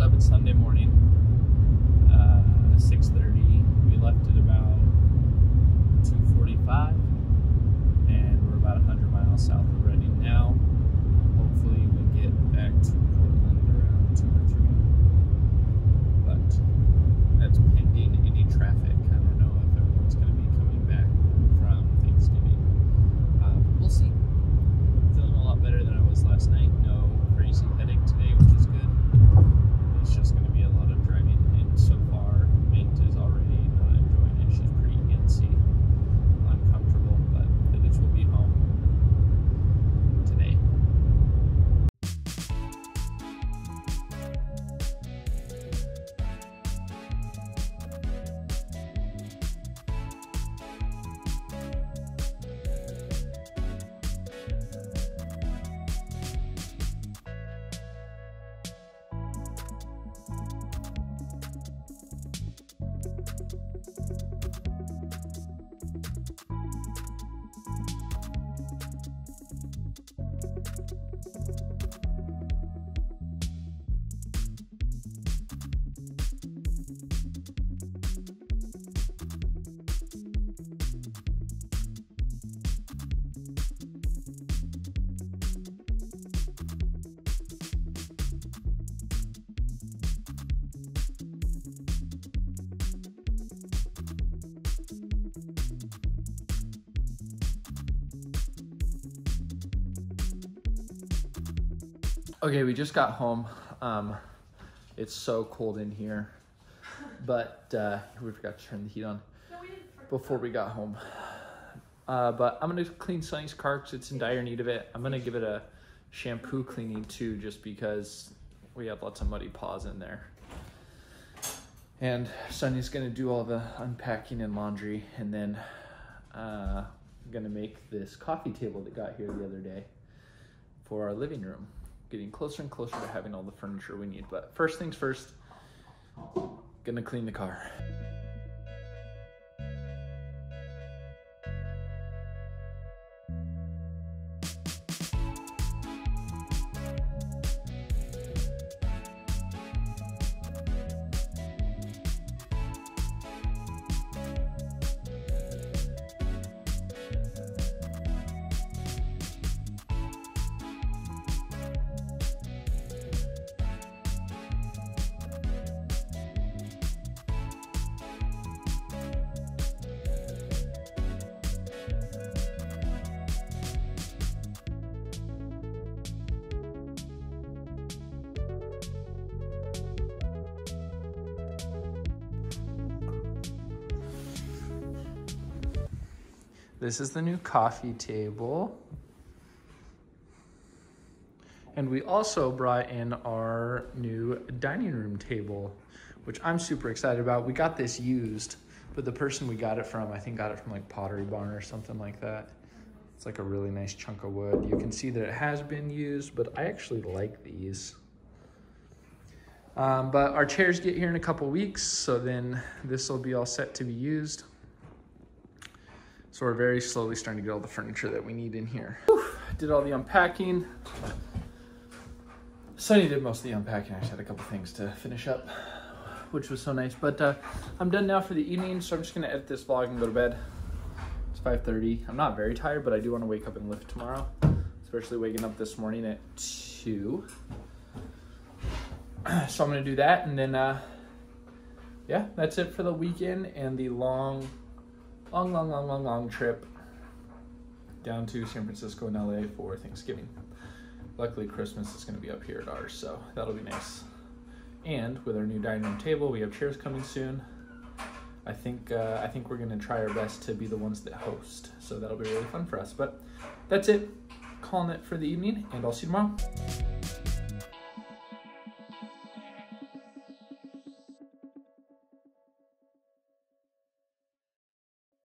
us up. It's Sunday morning, uh, 6.30. We left at about 2.45, Okay, we just got home. Um, it's so cold in here, but uh, we forgot to turn the heat on before we got home. Uh, but I'm gonna clean Sunny's car 'cause it's in dire need of it. I'm gonna give it a shampoo cleaning too, just because we have lots of muddy paws in there. And Sunny's gonna do all the unpacking and laundry, and then uh, I'm gonna make this coffee table that got here the other day for our living room. Getting closer and closer to having all the furniture we need. But first things first, gonna clean the car. This is the new coffee table. And we also brought in our new dining room table, which I'm super excited about. We got this used, but the person we got it from, I think got it from like Pottery Barn or something like that. It's like a really nice chunk of wood. You can see that it has been used, but I actually like these. Um, but our chairs get here in a couple weeks, so then this will be all set to be used. So we're very slowly starting to get all the furniture that we need in here. Whew, did all the unpacking. Sunny did most of the unpacking. I just had a couple things to finish up, which was so nice. But uh, I'm done now for the evening, so I'm just gonna edit this vlog and go to bed. It's 5.30. I'm not very tired, but I do wanna wake up and lift tomorrow, especially waking up this morning at two. So I'm gonna do that and then, uh, yeah, that's it for the weekend and the long long, long, long, long, long trip down to San Francisco and LA for Thanksgiving. Luckily, Christmas is going to be up here at ours, so that'll be nice. And with our new dining room table, we have chairs coming soon. I think uh, I think we're going to try our best to be the ones that host, so that'll be really fun for us. But that's it. Calling it for the evening, and I'll see you tomorrow.